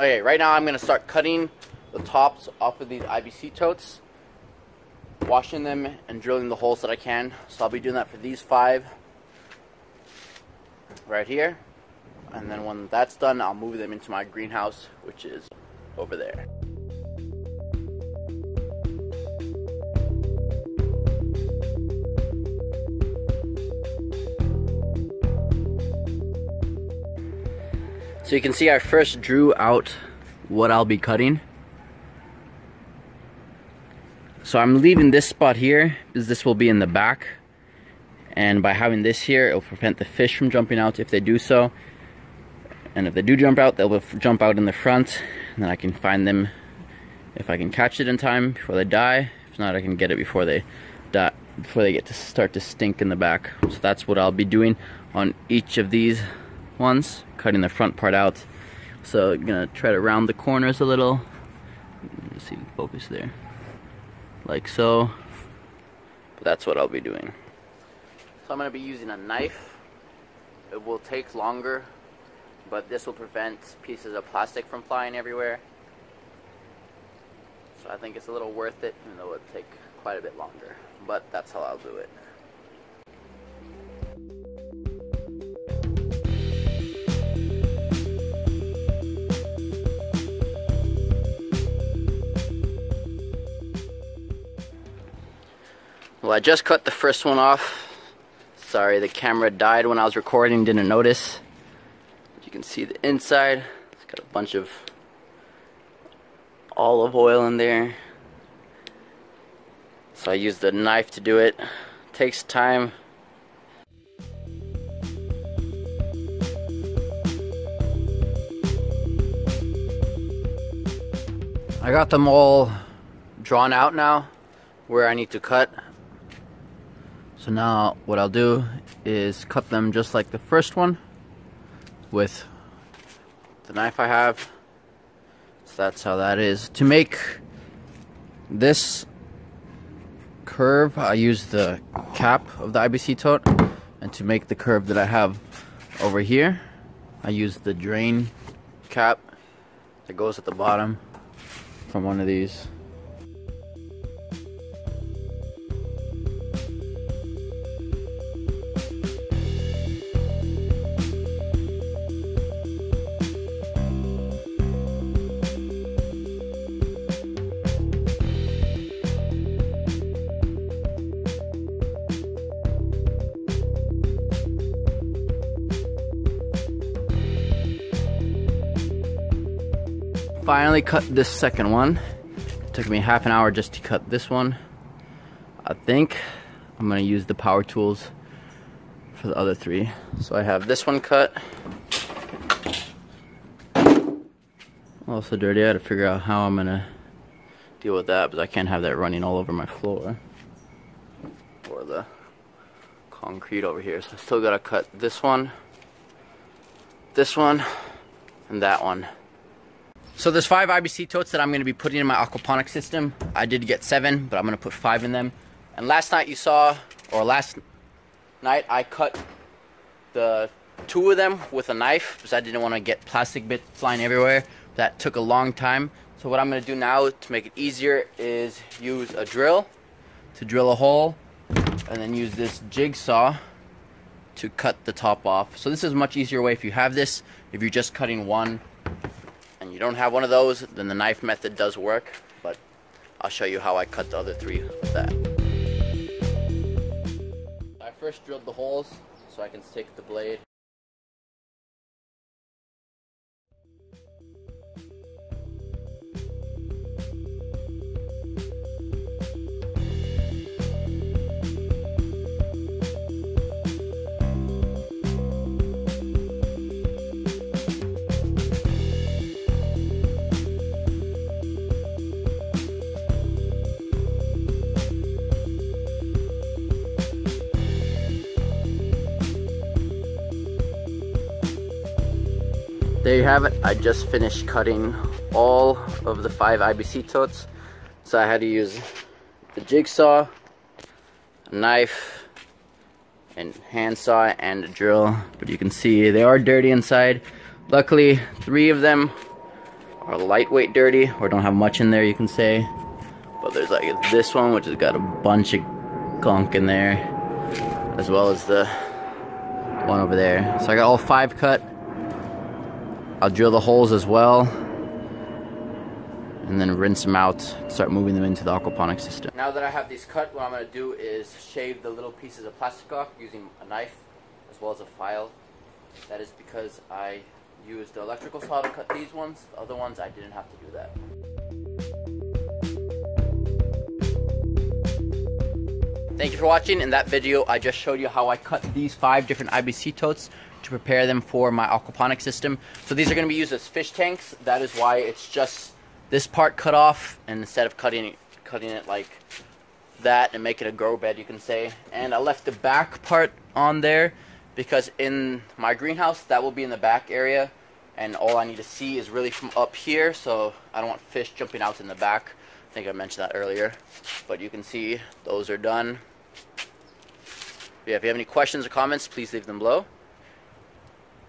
Okay, right now I'm going to start cutting the tops off of these IBC totes, washing them and drilling the holes that I can. So I'll be doing that for these five right here. And then when that's done, I'll move them into my greenhouse, which is over there. So you can see I first drew out what I'll be cutting. So I'm leaving this spot here because this will be in the back. And by having this here, it'll prevent the fish from jumping out if they do so. And if they do jump out, they'll jump out in the front. And then I can find them if I can catch it in time before they die. If not, I can get it before they die, before they get to start to stink in the back. So that's what I'll be doing on each of these ones, cutting the front part out. So I'm gonna try to round the corners a little. Let's see focus there. Like so. But that's what I'll be doing. So I'm gonna be using a knife. It will take longer, but this will prevent pieces of plastic from flying everywhere. So I think it's a little worth it, even though it'll take quite a bit longer. But that's how I'll do it. Well, I just cut the first one off. Sorry, the camera died when I was recording, didn't notice. You can see the inside. It's got a bunch of olive oil in there. So I used the knife to do it. Takes time. I got them all drawn out now where I need to cut. So now what I'll do is cut them just like the first one with the knife I have. So that's how that is. To make this curve, I use the cap of the IBC tote. And to make the curve that I have over here, I use the drain cap that goes at the bottom from one of these. Finally cut this second one. It took me half an hour just to cut this one. I think I'm gonna use the power tools for the other three. So I have this one cut. Also dirty, I had to figure out how I'm gonna deal with that because I can't have that running all over my floor. Or the concrete over here. So I still gotta cut this one, this one, and that one. So there's five IBC totes that I'm going to be putting in my aquaponics system. I did get seven, but I'm going to put five in them. And last night you saw, or last night I cut the two of them with a knife because I didn't want to get plastic bits flying everywhere. That took a long time. So what I'm going to do now to make it easier is use a drill to drill a hole and then use this jigsaw to cut the top off. So this is a much easier way if you have this, if you're just cutting one you don't have one of those, then the knife method does work, but I'll show you how I cut the other three with that. I first drilled the holes so I can stick the blade there you have it. I just finished cutting all of the five IBC totes. So I had to use the jigsaw, a knife, and handsaw and a drill. But you can see they are dirty inside. Luckily, three of them are lightweight dirty or don't have much in there you can say. But there's like this one which has got a bunch of gunk in there as well as the one over there. So I got all five cut. I'll drill the holes as well and then rinse them out start moving them into the aquaponic system. Now that I have these cut, what I'm going to do is shave the little pieces of plastic off using a knife as well as a file. That is because I used the electrical saw to cut these ones. The other ones I didn't have to do that. Thank you for watching. In that video, I just showed you how I cut these five different IBC totes to prepare them for my aquaponic system. So these are going to be used as fish tanks. That is why it's just this part cut off and instead of cutting it, cutting it like that and make it a grow bed you can say and I left the back part on there because in my greenhouse that will be in the back area and all I need to see is really from up here so I don't want fish jumping out in the back I think I mentioned that earlier but you can see those are done yeah, if you have any questions or comments please leave them below